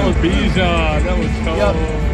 That was bizarre. That was so.